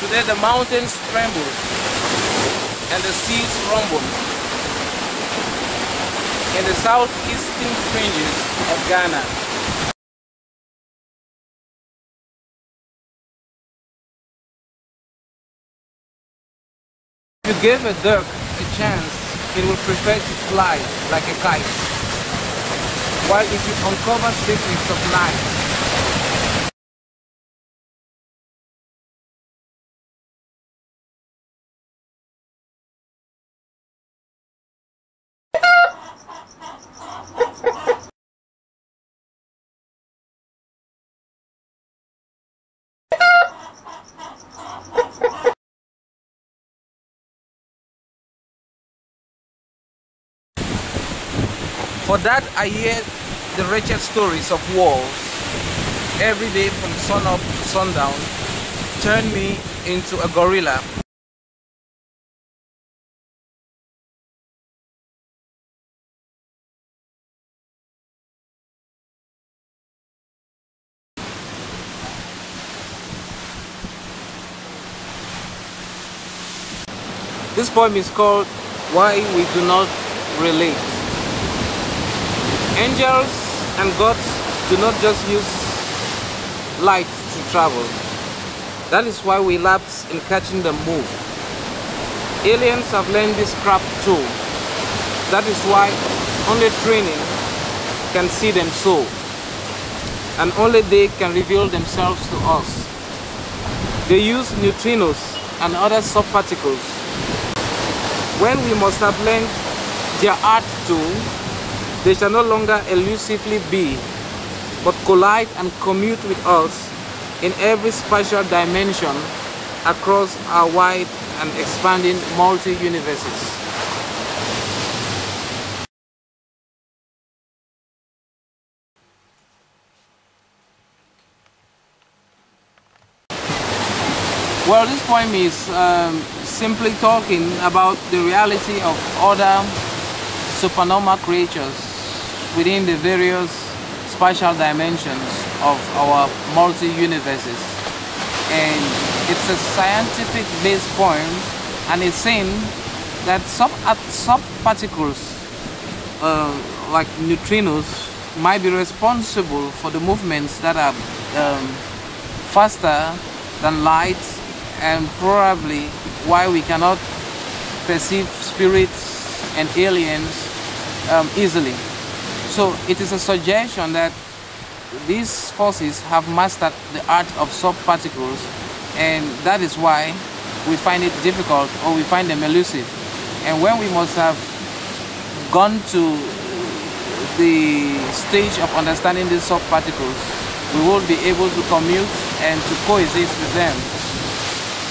Today the mountains tremble and the seas rumble in the southeastern fringes of Ghana. If you give a duck a chance, it will prefer to fly like a kite. While if you uncover secrets of life, For that I hear the wretched stories of wars every day from sun up to sundown turn me into a gorilla. This poem is called Why We Do Not Relate. Angels and gods do not just use light to travel. That is why we lapse in catching the move. Aliens have learned this craft too. That is why only training can see them so. And only they can reveal themselves to us. They use neutrinos and other subparticles. When we must have learned their art too, they shall no longer elusively be, but collide and commute with us in every spatial dimension across our wide and expanding multi-universes. Well, this poem is um, simply talking about the reality of other supernormal creatures within the various spatial dimensions of our multi-universes. And it's a scientific based poem and it's saying that sub subparticles uh, like neutrinos might be responsible for the movements that are um, faster than light and probably why we cannot perceive spirits and aliens um, easily. So it is a suggestion that these forces have mastered the art of subparticles and that is why we find it difficult or we find them elusive. And when we must have gone to the stage of understanding these subparticles, we will be able to commute and to coexist with them.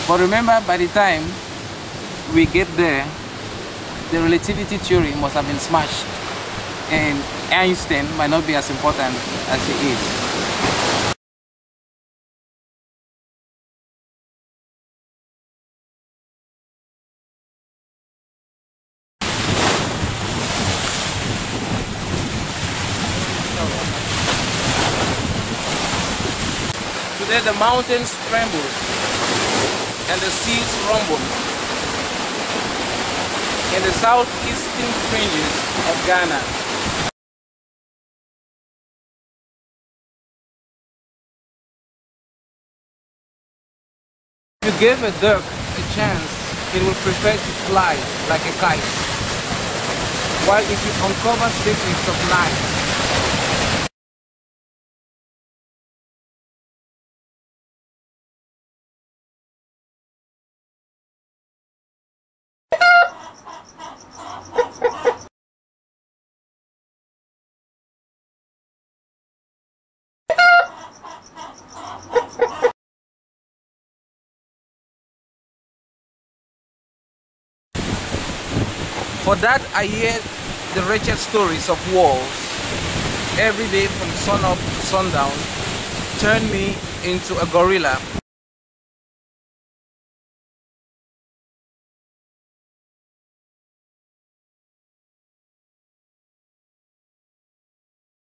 But remember, by the time we get there, the relativity theory must have been smashed. And Einstein might not be as important as he is. Today the mountains tremble and the seas rumble in the southeastern fringes of Ghana. You give a duck a chance, it will prefer to fly like a kite. While if you uncover secrets of life, For that I hear the wretched stories of wars. Every day from sun up to sundown turn me into a gorilla